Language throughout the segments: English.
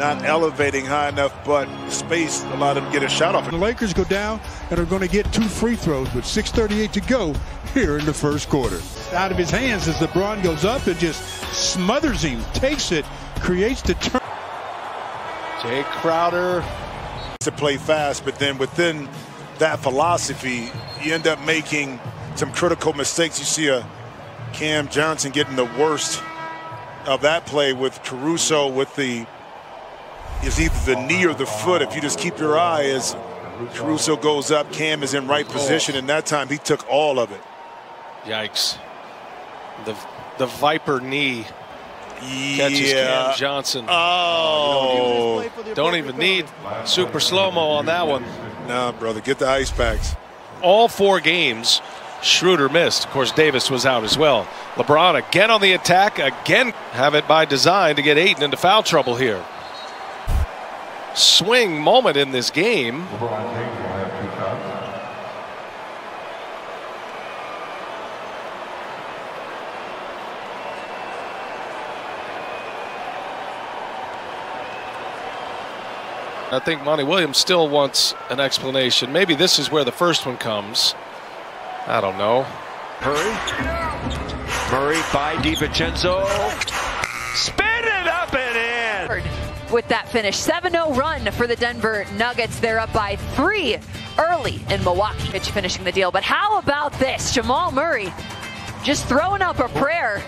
not elevating high enough, but space allowed him to get a shot off. The Lakers go down and are going to get two free throws with 6.38 to go here in the first quarter. Out of his hands as LeBron goes up and just smothers him, takes it, creates the turn. Jae Crowder. To play fast, but then within that philosophy, you end up making some critical mistakes. You see a Cam Johnson getting the worst of that play with Caruso with the is either the knee or the foot. If you just keep your eye as Caruso goes up, Cam is in right oh. position, and that time he took all of it. Yikes. The the Viper knee catches yeah. Cam Johnson. Oh. Don't even need super slow-mo on that one. Nah, brother, get the ice packs. All four games, Schroeder missed. Of course, Davis was out as well. LeBron again on the attack, again have it by design to get Ayton into foul trouble here. Swing moment in this game. I think Monty Williams still wants an explanation. Maybe this is where the first one comes. I don't know. Murray. Murray by DiVincenzo. Spin With that finish, 7-0 run for the Denver Nuggets. They're up by three early in Milwaukee. Pitch finishing the deal. But how about this? Jamal Murray just throwing up a prayer.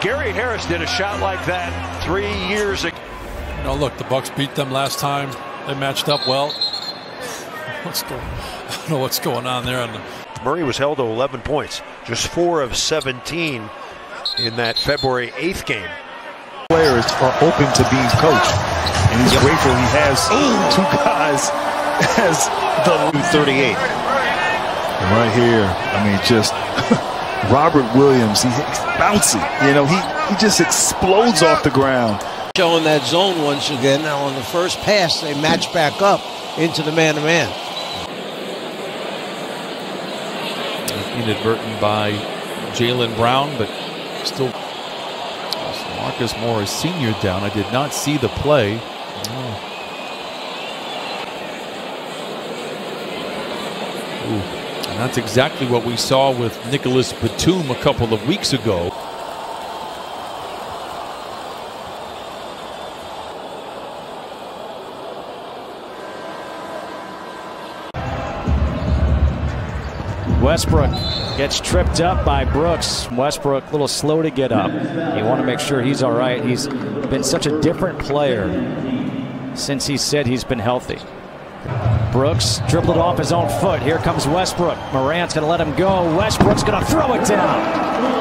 Gary Harris did a shot like that three years ago. No, look, the Bucks beat them last time. They matched up well. What's going? I don't know what's going on there. On the... Murray was held to 11 points, just four of 17 in that February 8th game. Players are open to being coached, and he's grateful he has two guys as the 38. Right here, I mean, just Robert Williams, he's bouncy. You know, he, he just explodes off the ground showing that zone once again. Now on the first pass, they match back up into the man-to-man. Inadvertent by Jaylen Brown, but still Marcus Morris Sr. down. I did not see the play. Oh. And that's exactly what we saw with Nicolas Batum a couple of weeks ago. Westbrook gets tripped up by Brooks. Westbrook a little slow to get up. You want to make sure he's all right. He's been such a different player since he said he's been healthy. Brooks dribbled off his own foot. Here comes Westbrook. Morant's going to let him go. Westbrook's going to throw it down.